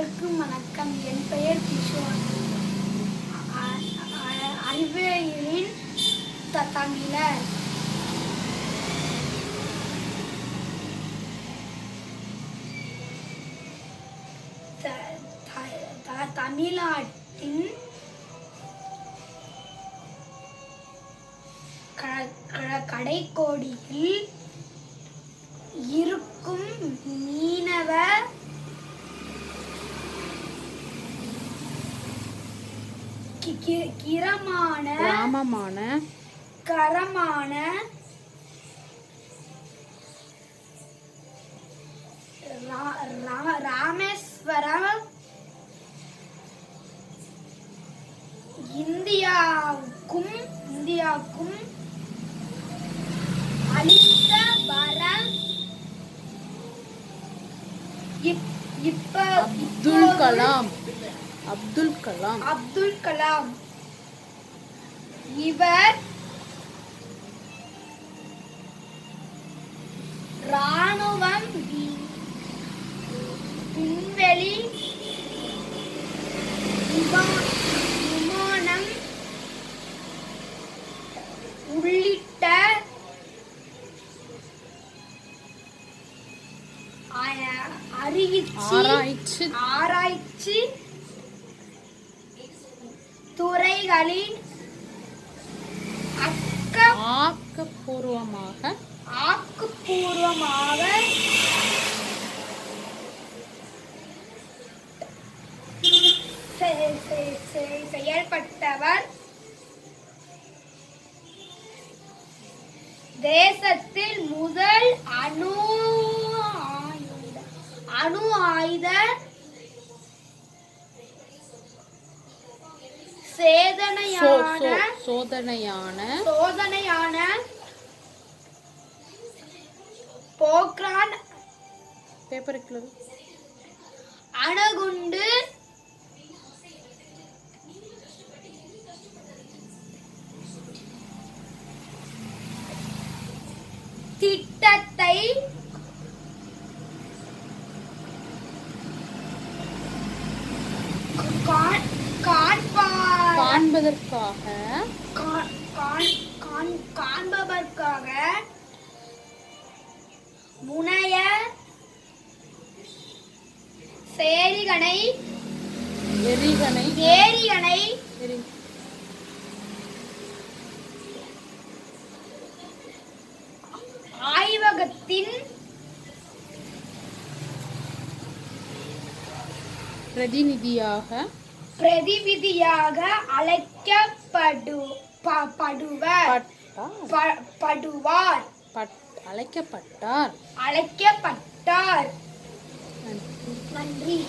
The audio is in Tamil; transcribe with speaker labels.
Speaker 1: அனைவருக்கும் வணக்கம். என் பெயர் கிஷோர். அறிவியலின் தமிழர். தமிழ்நாட்டின் கடைக்கோடியில் இருக்கும் மீனவ கிரமான
Speaker 2: கிராமமான
Speaker 1: கரமான ராமேஸ்வரம் இந்தியாவுக்கும் இந்தியாவுக்கும் அளித்த வரம் இப்- இப்ப
Speaker 2: அப்துல் கலாம். அப்துல் கலாம்.
Speaker 1: அப்துல் கலாம். இவர் ராணுவம் விண்வெளி விமா- விமானம் உள்ளிட்ட
Speaker 2: ஆராய்ச்சி.
Speaker 1: ஆராய்ச்சி அக்க
Speaker 2: ஆக்கப்பூர்வமாக
Speaker 1: ஆக்கப்பூர்வமாக செயல்பட்டவர் தேசத்தில் முதல் அணு ஆயுத அணு ஆயுத சேதனையான
Speaker 2: சோதனையான
Speaker 1: சோதனையான போக்ரான்
Speaker 2: பேப்பர்
Speaker 1: அணுகுண்டு திட்டத்தை
Speaker 2: காண்பதற்காக
Speaker 1: காண்- காண்- காண்- காண்பதற்காக முனைய சேரிகனை
Speaker 2: எரிகனை
Speaker 1: ஏரிகனை ஆய்வகத்தின்
Speaker 2: பிரதிநிதியாக
Speaker 1: பிரதிநிதியாக அழைக்கப்படு ப- படுவர்.
Speaker 2: அழைக்கப்பட்டார்.
Speaker 1: அழைக்கப்பட்டார். நன்றி.